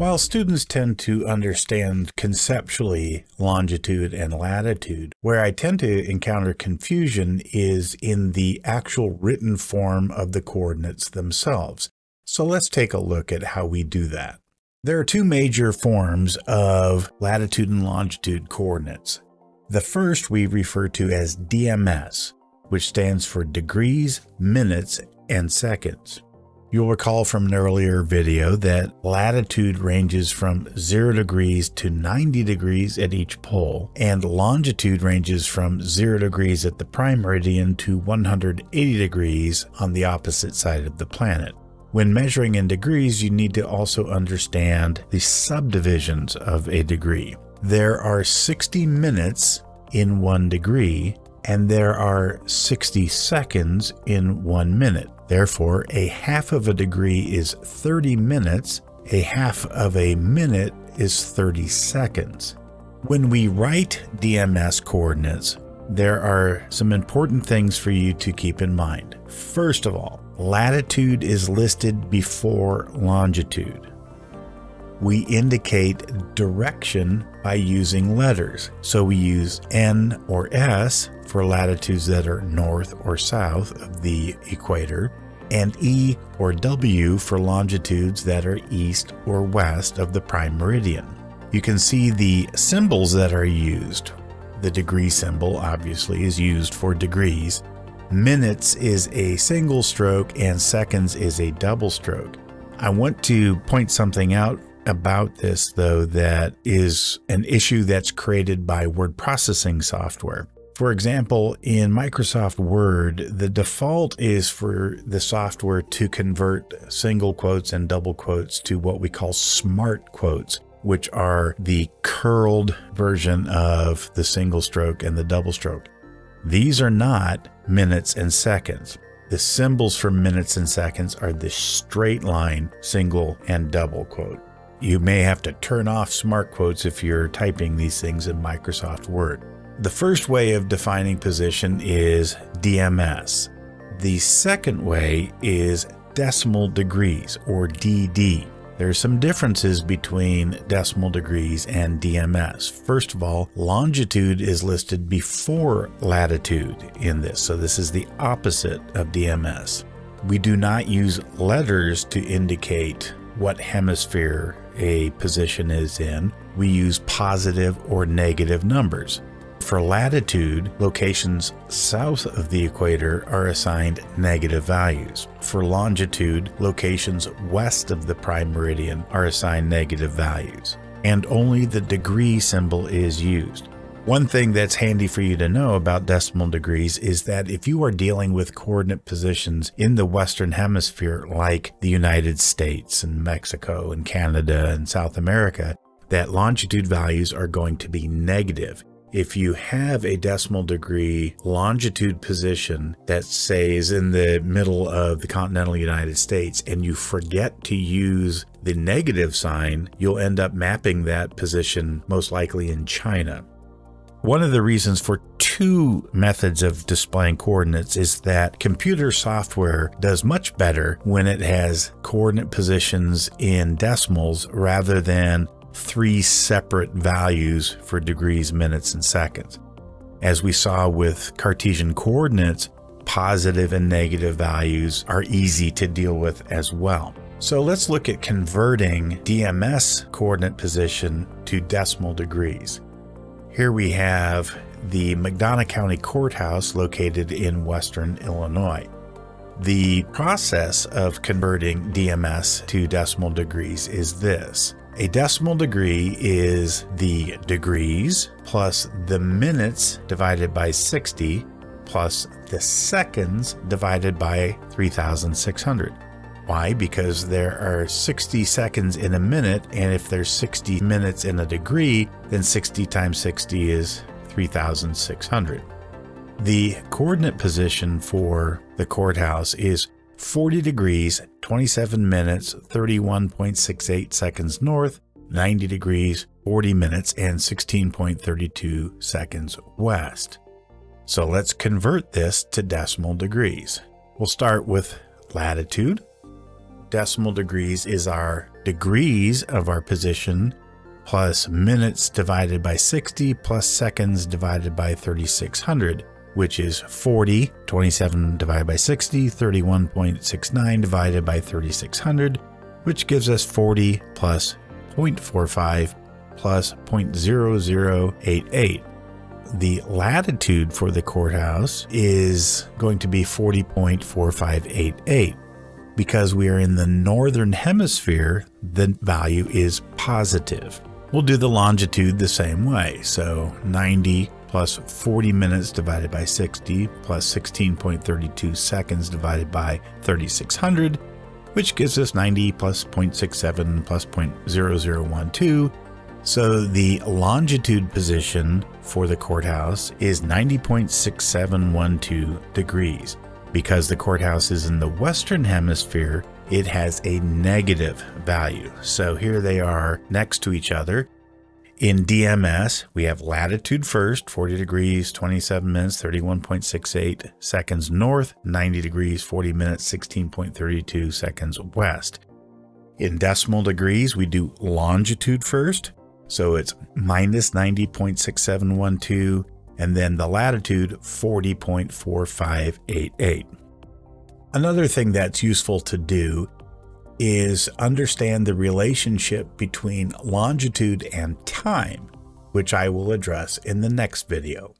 While students tend to understand conceptually longitude and latitude, where I tend to encounter confusion is in the actual written form of the coordinates themselves. So let's take a look at how we do that. There are two major forms of latitude and longitude coordinates. The first we refer to as DMS, which stands for degrees, minutes, and seconds. You'll recall from an earlier video that latitude ranges from 0 degrees to 90 degrees at each pole, and longitude ranges from 0 degrees at the prime meridian to 180 degrees on the opposite side of the planet. When measuring in degrees, you need to also understand the subdivisions of a degree. There are 60 minutes in one degree, and there are 60 seconds in one minute. Therefore, a half of a degree is 30 minutes, a half of a minute is 30 seconds. When we write DMS coordinates, there are some important things for you to keep in mind. First of all, latitude is listed before longitude. We indicate direction by using letters. So we use N or S for latitudes that are north or south of the equator, and E or W for longitudes that are east or west of the prime meridian. You can see the symbols that are used. The degree symbol obviously is used for degrees. Minutes is a single stroke and seconds is a double stroke. I want to point something out about this though that is an issue that's created by word processing software. For example, in Microsoft Word, the default is for the software to convert single quotes and double quotes to what we call smart quotes, which are the curled version of the single stroke and the double stroke. These are not minutes and seconds. The symbols for minutes and seconds are the straight line single and double quote. You may have to turn off smart quotes if you're typing these things in Microsoft Word. The first way of defining position is DMS. The second way is decimal degrees or DD. There are some differences between decimal degrees and DMS. First of all, longitude is listed before latitude in this, so this is the opposite of DMS. We do not use letters to indicate what hemisphere a position is in. We use positive or negative numbers. For latitude, locations south of the equator are assigned negative values. For longitude, locations west of the prime meridian are assigned negative values. And only the degree symbol is used. One thing that's handy for you to know about decimal degrees is that if you are dealing with coordinate positions in the Western Hemisphere, like the United States and Mexico and Canada and South America, that longitude values are going to be negative. If you have a decimal degree longitude position that say is in the middle of the continental United States and you forget to use the negative sign, you'll end up mapping that position most likely in China. One of the reasons for two methods of displaying coordinates is that computer software does much better when it has coordinate positions in decimals rather than three separate values for degrees, minutes, and seconds. As we saw with Cartesian coordinates, positive and negative values are easy to deal with as well. So let's look at converting DMS coordinate position to decimal degrees. Here we have the McDonough County Courthouse located in western Illinois. The process of converting DMS to decimal degrees is this. A decimal degree is the degrees plus the minutes divided by 60 plus the seconds divided by 3,600. Why? Because there are 60 seconds in a minute, and if there's 60 minutes in a degree, then 60 times 60 is 3,600. The coordinate position for the courthouse is 40 degrees, 27 minutes, 31.68 seconds north, 90 degrees, 40 minutes, and 16.32 seconds west. So let's convert this to decimal degrees. We'll start with latitude. Decimal degrees is our degrees of our position plus minutes divided by 60 plus seconds divided by 3600 which is 40 27 divided by 60 31.69 divided by 3600 which gives us 40 plus 0.45 plus 0.0088 the latitude for the courthouse is going to be 40.4588. Because we are in the northern hemisphere, the value is positive. We'll do the longitude the same way. So 90 plus 40 minutes divided by 60 plus 16.32 seconds divided by 3600, which gives us 90 plus 0.67 plus 0.0012 so the longitude position for the courthouse is 90.6712 degrees. Because the courthouse is in the western hemisphere, it has a negative value. So here they are next to each other. In DMS, we have latitude first, 40 degrees, 27 minutes, 31.68 seconds north, 90 degrees, 40 minutes, 16.32 seconds west. In decimal degrees, we do longitude first, so it's minus 90.6712 and then the latitude 40.4588. Another thing that's useful to do is understand the relationship between longitude and time, which I will address in the next video.